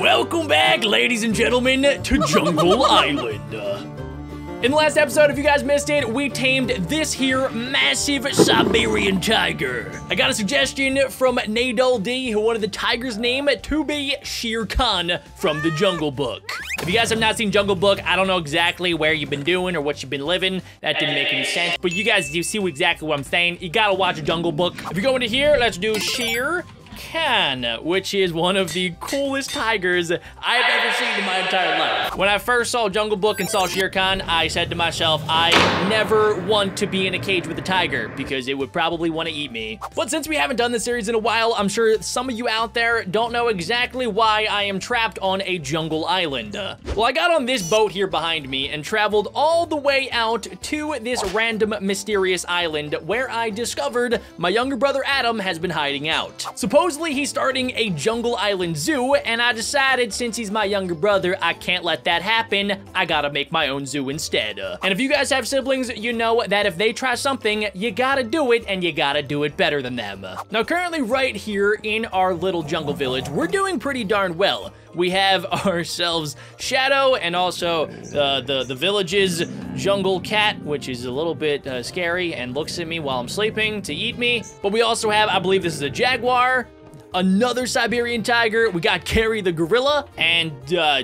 Welcome back, ladies and gentlemen, to Jungle Island. In the last episode, if you guys missed it, we tamed this here massive Siberian tiger. I got a suggestion from Nadal D, who wanted the tiger's name to be Shere Khan from the Jungle Book. If you guys have not seen Jungle Book, I don't know exactly where you've been doing or what you've been living. That didn't make any sense. But you guys, you see exactly what I'm saying. You gotta watch Jungle Book. If you go into here, let's do Shere Khan, which is one of the coolest tigers I've ever seen in my entire life. When I first saw Jungle Book and saw Shere Khan, I said to myself, I never want to be in a cage with a tiger because it would probably want to eat me. But since we haven't done this series in a while, I'm sure some of you out there don't know exactly why I am trapped on a jungle island. Well, I got on this boat here behind me and traveled all the way out to this random mysterious island where I discovered my younger brother Adam has been hiding out. Supposedly he's starting a jungle island zoo and I decided since he's my younger brother, I can't let that happen. I gotta make my own zoo instead. And if you guys have siblings, you know that if they try something, you gotta do it and you gotta do it better than them. Now currently right here in our little jungle village, we're doing pretty darn well we have ourselves Shadow and also uh, the, the village's jungle cat, which is a little bit uh, scary and looks at me while I'm sleeping to eat me. But we also have, I believe this is a jaguar, another Siberian tiger. We got Carrie the gorilla and uh,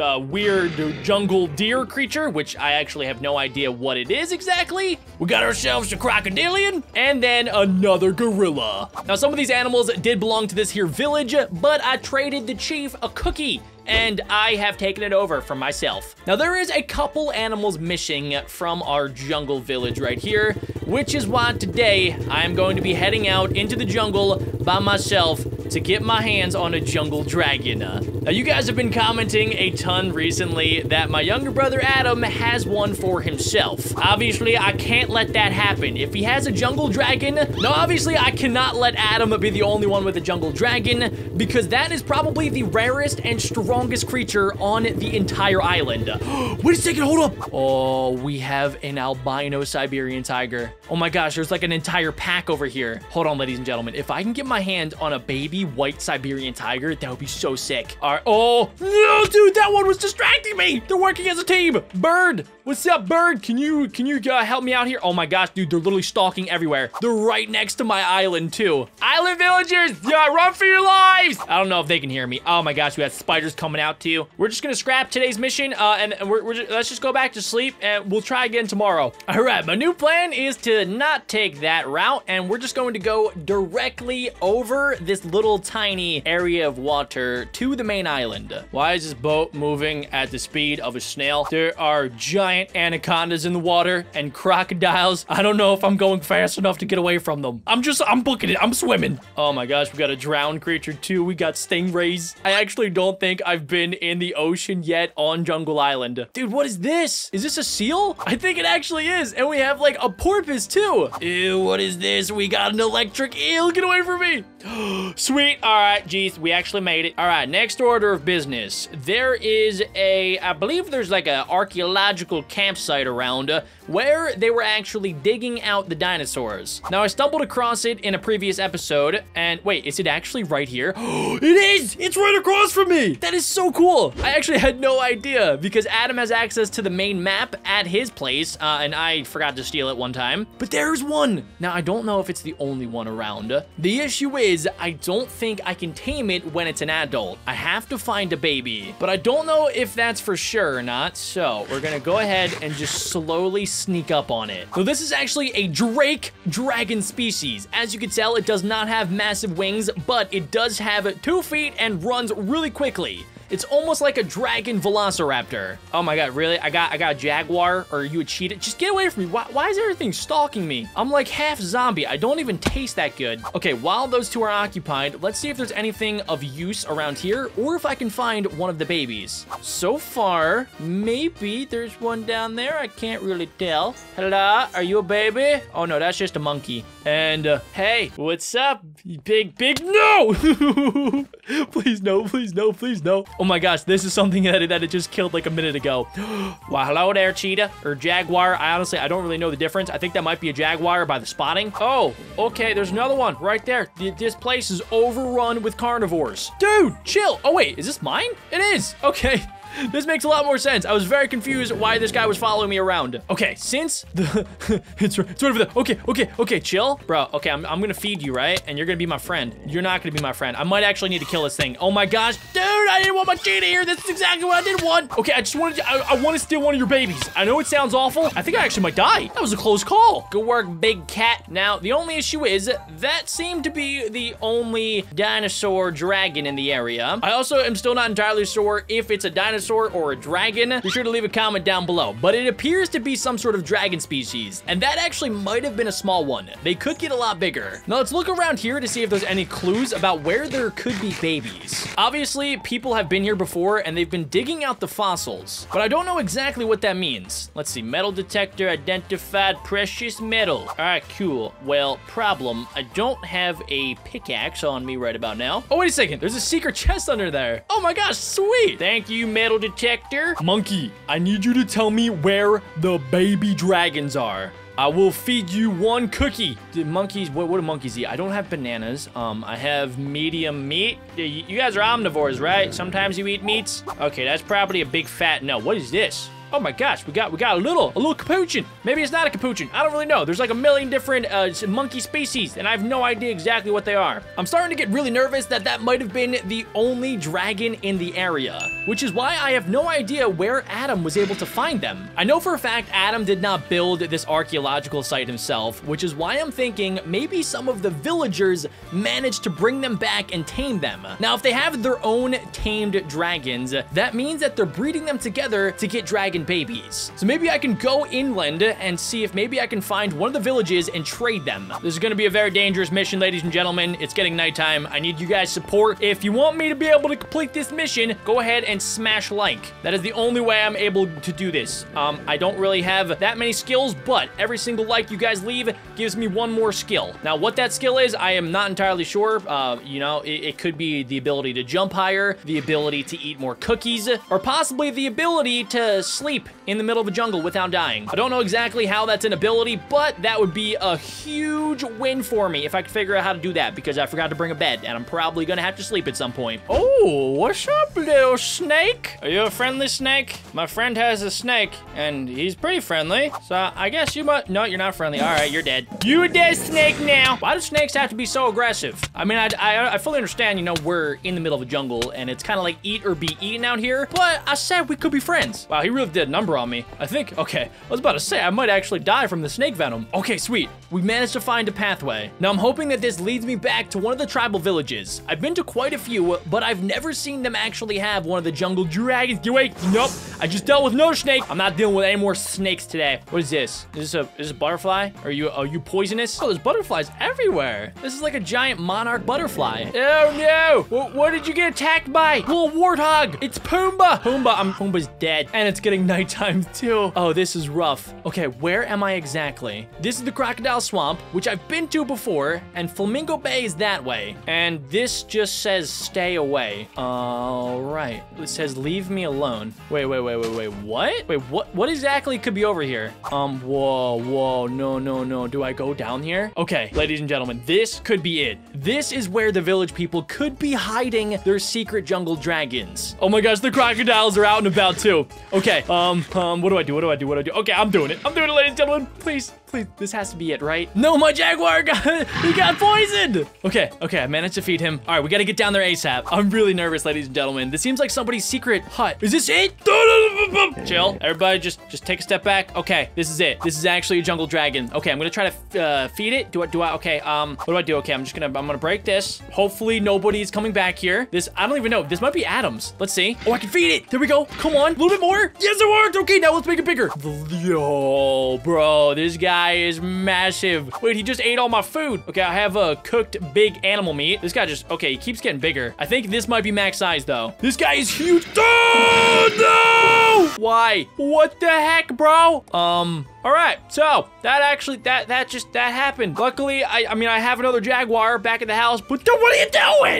uh, weird jungle deer creature, which I actually have no idea what it is exactly. We got ourselves a crocodilian and then another gorilla. Now, some of these animals did belong to this here village, but I traded the chief a cookie and I have taken it over for myself. Now, there is a couple animals missing from our jungle village right here, which is why today I am going to be heading out into the jungle by myself to get my hands on a jungle dragon. Uh, now, you guys have been commenting a ton recently that my younger brother Adam has one for himself. Obviously, I can't let that happen. If he has a jungle dragon, now obviously I cannot let Adam be the only one with a jungle dragon because that is probably the rarest and strongest creature on the entire island. Wait a second, hold up. Oh, we have an albino Siberian tiger. Oh my gosh, there's like an entire pack over here. Hold on, ladies and gentlemen. If I can get my hand on a baby white Siberian tiger, that would be so sick. All right. Oh, no, dude, that one was distracting me. They're working as a team. Bird, what's up, Bird? Can you can you uh, help me out here? Oh my gosh, dude, they're literally stalking everywhere. They're right next to my island, too. Island villagers, yeah, run for your lives. I don't know if they can hear me. Oh my gosh, we had spiders coming out, too. We're just gonna scrap today's mission, uh, and, and we're, we're just, let's just go back to sleep, and we'll try again tomorrow. All right, my new plan is to not take that route, and we're just going to go directly over this little tiny area of water to the main island. Why is this boat moving at the speed of a snail? There are giant anacondas in the water and crocodiles. I don't know if I'm going fast enough to get away from them. I'm just, I'm booking it. I'm swimming. Oh my gosh, we got a drowned creature too. We got stingrays. I actually don't think I've been in the ocean yet on Jungle Island. Dude, what is this? Is this a seal? I think it actually is. And we have like a porpoise too. Ew, what is this? We got an electric eel. Get away from me. Sweet. All right, geez, we actually made it. All right, next order of business. There is a, I believe there's like an archaeological campsite around uh, where they were actually digging out the dinosaurs. Now, I stumbled across it in a previous episode, and wait, is it actually right here? it is! It's right across from me! That is so cool! I actually had no idea, because Adam has access to the main map at his place, uh, and I forgot to steal it one time. But there's one! Now, I don't know if it's the only one around. The issue is, I don't think I can tame it when it's an adult. I have to find a baby, but I don't know if that's for sure or not, so we're gonna go ahead and just slowly sneak up on it. So this is actually a drake dragon species. As you can tell, it does not have massive wings, but it does have two feet and runs really quickly. It's almost like a dragon velociraptor. Oh my god, really? I got I got a jaguar or you a cheetah? Just get away from me. Why, why is everything stalking me? I'm like half zombie. I don't even taste that good. Okay, while those two are occupied, let's see if there's anything of use around here or if I can find one of the babies. So far, maybe there's one down there. I can't really tell. Hello? Are you a baby? Oh no, that's just a monkey. And uh, hey, what's up? Big, big, no! please no, please no, please no. Oh my gosh, this is something that it, that it just killed like a minute ago. wow, hello there, cheetah or jaguar. I honestly, I don't really know the difference. I think that might be a jaguar by the spotting. Oh, okay, there's another one right there. This place is overrun with carnivores. Dude, chill. Oh wait, is this mine? It is. Okay. This makes a lot more sense. I was very confused why this guy was following me around. Okay, since the... it's, it's right over there. Okay, okay, okay, chill. Bro, okay, I'm, I'm gonna feed you, right? And you're gonna be my friend. You're not gonna be my friend. I might actually need to kill this thing. Oh my gosh. Dude, I didn't want my cheetah here. This is exactly what I didn't want. Okay, I just wanted to... I, I want to steal one of your babies. I know it sounds awful. I think I actually might die. That was a close call. Good work, big cat. Now, the only issue is that seemed to be the only dinosaur dragon in the area. I also am still not entirely sure if it's a dinosaur dinosaur or a dragon, be sure to leave a comment down below. But it appears to be some sort of dragon species, and that actually might have been a small one. They could get a lot bigger. Now let's look around here to see if there's any clues about where there could be babies. Obviously, people have been here before and they've been digging out the fossils, but I don't know exactly what that means. Let's see, metal detector identified precious metal. All right, cool. Well, problem, I don't have a pickaxe on me right about now. Oh, wait a second, there's a secret chest under there. Oh my gosh, sweet. Thank you, metal metal detector. Monkey, I need you to tell me where the baby dragons are. I will feed you one cookie. The monkeys, what, what do monkeys eat? I don't have bananas. Um, I have medium meat. You guys are omnivores, right? Sometimes you eat meats. Okay, that's probably a big fat no. What is this? Oh my gosh, we got we got a little, a little capuchin. Maybe it's not a capuchin. I don't really know. There's like a million different uh, monkey species, and I have no idea exactly what they are. I'm starting to get really nervous that that might have been the only dragon in the area, which is why I have no idea where Adam was able to find them. I know for a fact Adam did not build this archaeological site himself, which is why I'm thinking maybe some of the villagers managed to bring them back and tame them. Now, if they have their own tamed dragons, that means that they're breeding them together to get dragon babies. So maybe I can go inland and see if maybe I can find one of the villages and trade them. This is gonna be a very dangerous mission, ladies and gentlemen. It's getting nighttime. I need you guys' support. If you want me to be able to complete this mission, go ahead and smash like. That is the only way I'm able to do this. Um, I don't really have that many skills, but every single like you guys leave gives me one more skill. Now, what that skill is, I am not entirely sure. Uh, you know, it, it could be the ability to jump higher, the ability to eat more cookies, or possibly the ability to sleep in the middle of a jungle without dying. I don't know exactly how that's an ability, but that would be a huge win for me if I could figure out how to do that because I forgot to bring a bed and I'm probably gonna have to sleep at some point. Oh, what's up, little snake? Are you a friendly snake? My friend has a snake and he's pretty friendly. So I guess you must, no, you're not friendly. All right, you're dead. You a dead snake now. Why do snakes have to be so aggressive? I mean, I, I, I fully understand, you know, we're in the middle of a jungle and it's kind of like eat or be eaten out here, but I said we could be friends. Wow, he really did a number on me. I think, okay, I was about to say, I might actually die from the snake venom. Okay, sweet. We managed to find a pathway. Now, I'm hoping that this leads me back to one of the tribal villages. I've been to quite a few, but I've never seen them actually have one of the jungle dragons. Wait, nope. I just dealt with no snake. I'm not dealing with any more snakes today. What is this? Is this a, is this a butterfly? Are you, are you poisonous? Oh, there's butterflies everywhere. This is like a giant monarch butterfly. Oh no, what, what did you get attacked by? Little warthog. It's Pumbaa. Pumbaa, I'm, Pumbaa's dead. And it's getting nighttime too. Oh, this is rough. Okay, where am I exactly? This is the Crocodile Swamp, which I've been to before, and Flamingo Bay is that way. And this just says stay away. All right. It says leave me alone. Wait, wait, wait, wait, wait. What? Wait, what? What exactly could be over here? Um, whoa, whoa, no, no, no. Do I go down here? Okay, ladies and gentlemen, this could be it. This is where the village people could be hiding their secret jungle dragons. Oh my gosh, the crocodiles are out and about too. Okay, um, um, what do I do? What do I do? What do I do? Okay, I'm doing it. I'm doing it, ladies and gentlemen. Please, please, this has to be it, right? No, my jaguar got, he got poisoned. Okay, okay, I managed to feed him. All right, we gotta get down there ASAP. I'm really nervous, ladies and gentlemen. This seems like somebody's secret hut. Is this it? Chill, everybody just, just take a step back. Okay, this is it. This is actually a jungle dragon. Okay, I'm gonna try to uh, feed it. Do I, do I, okay, um, what do I do? Okay, I'm just gonna, I'm gonna break this. Hopefully nobody's coming back here. This, I don't even know. This might be Adam's. Let's see. Oh, I can feed it. There we go. Come on, a little bit more. Yes, it worked. Okay, now let's make it bigger. Yo, bro, this guy is massive. Wait, he just ate all my food. Okay, I have a cooked big animal meat. This guy just, okay, he keeps getting bigger. I think this might be max size though. This guy is huge. Oh, no! Why? What the heck, bro? Um, all right, so that actually, that that just, that happened. Luckily, I, I mean, I have another Jaguar back at the house, but dude, what are you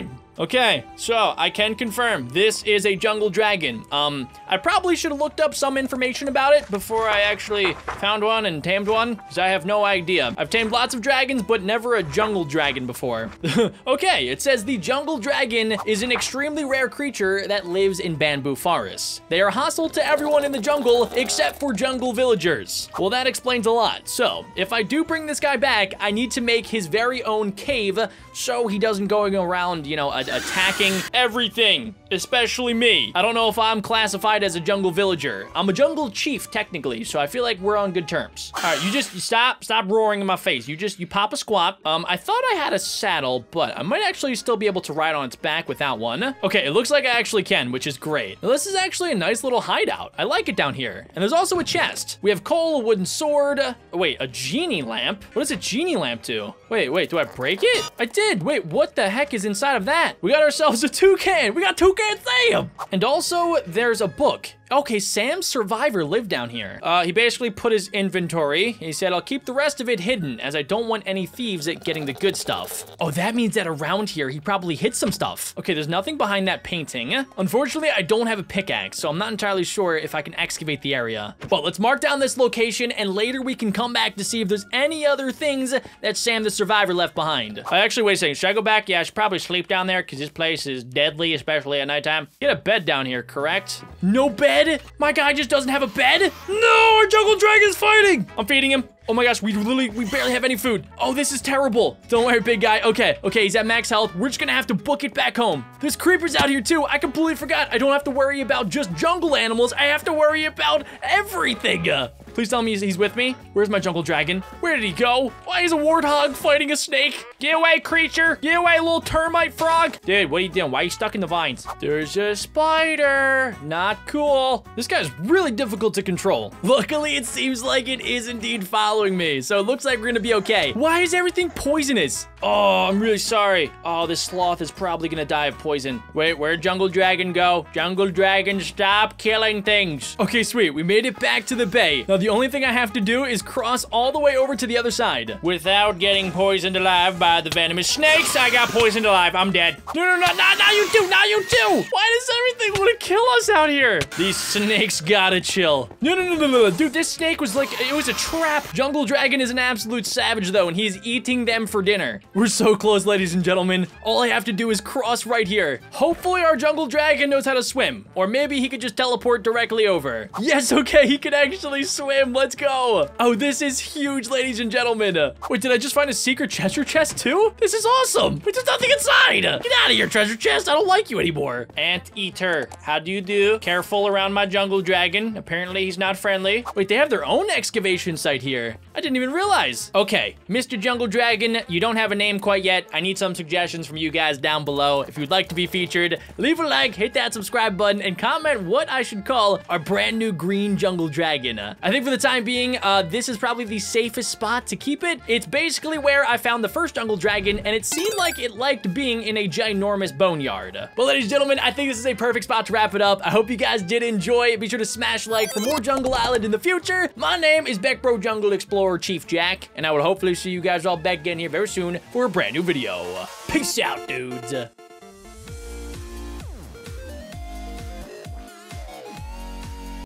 doing? Okay, so I can confirm this is a jungle dragon. Um, I probably should have looked up some information about it before I actually found one and tamed one, because I have no idea. I've tamed lots of dragons, but never a jungle dragon before. okay, it says the jungle dragon is an extremely rare creature that lives in bamboo forests. They are hostile to everyone in the jungle except for jungle villagers. Well, that explains a lot. So, if I do bring this guy back, I need to make his very own cave so he doesn't going around, you know, attacking everything, especially me. I don't know if I'm classified as a jungle villager. I'm a jungle chief, technically, so I feel like we're on good terms. All right, you just you stop, stop roaring in my face. You just, you pop a squat. Um, I thought I had a saddle, but I might actually still be able to ride on its back without one. Okay, it looks like I actually can, which is great. Now, this is actually a nice little hideout. I like it down here. And there's also a chest. We have coal, a wooden sword. Wait, a genie lamp? What does a genie lamp do? Wait, wait, do I break it? I did. Wait, what the heck is inside of that? We got ourselves a toucan. We got toucan Sam. And also, there's a book. Okay, Sam's survivor lived down here. Uh, he basically put his inventory. He said, I'll keep the rest of it hidden as I don't want any thieves at getting the good stuff. Oh, that means that around here, he probably hid some stuff. Okay, there's nothing behind that painting. Unfortunately, I don't have a pickaxe, so I'm not entirely sure if I can excavate the area. But let's mark down this location and later we can come back to see if there's any other things that Sam the survivor left behind. I actually, wait a second, should I go back? Yeah, I should probably sleep down there because this place is deadly, especially at nighttime. Get a bed down here, correct? No bed? My guy just doesn't have a bed? No, our jungle dragon's fighting. I'm feeding him. Oh my gosh, we literally, we barely have any food. Oh, this is terrible. Don't worry, big guy. Okay, okay, he's at max health. We're just gonna have to book it back home. There's creepers out here too. I completely forgot. I don't have to worry about just jungle animals. I have to worry about everything. Please tell me he's, he's, with me. Where's my jungle dragon? Where did he go? Why is a warthog fighting a snake? Get away, creature. Get away, little termite frog. Dude, what are you doing? Why are you stuck in the vines? There's a spider. Not cool. This guy's really difficult to control. Luckily, it seems like it is indeed following me. So it looks like we're gonna be okay. Why is everything poisonous? Oh, I'm really sorry. Oh, this sloth is probably gonna die of poison. Wait, where'd jungle dragon go? Jungle dragon, stop killing things. Okay, sweet. We made it back to the bay. Now, the only thing I have to do is cross all the way over to the other side. Without getting poisoned alive by the venomous snakes, I got poisoned alive. I'm dead. No, no, no, no, now you do, now you do. Why does everything want to kill us out here? These snakes gotta chill. No, no, no, no, no, dude, this snake was like, it was a trap. Jungle Dragon is an absolute savage though, and he's eating them for dinner. We're so close, ladies and gentlemen. All I have to do is cross right here. Hopefully our Jungle Dragon knows how to swim, or maybe he could just teleport directly over. Yes, okay, he can actually swim swim. Let's go. Oh, this is huge, ladies and gentlemen. Wait, did I just find a secret treasure chest too? This is awesome. Wait, there's nothing inside. Get out of here, treasure chest. I don't like you anymore. Ant eater, how do you do? Careful around my jungle dragon. Apparently, he's not friendly. Wait, they have their own excavation site here. I didn't even realize. Okay, Mr. Jungle Dragon, you don't have a name quite yet. I need some suggestions from you guys down below. If you'd like to be featured, leave a like, hit that subscribe button, and comment what I should call our brand new green jungle dragon. I think for the time being, uh, this is probably the safest spot to keep it. It's basically where I found the first jungle dragon, and it seemed like it liked being in a ginormous boneyard. Well, ladies and gentlemen, I think this is a perfect spot to wrap it up. I hope you guys did enjoy. Be sure to smash like for more Jungle Island in the future. My name is BeckBro Jungle Explorer Chief Jack, and I will hopefully see you guys all back again here very soon for a brand new video. Peace out, dudes.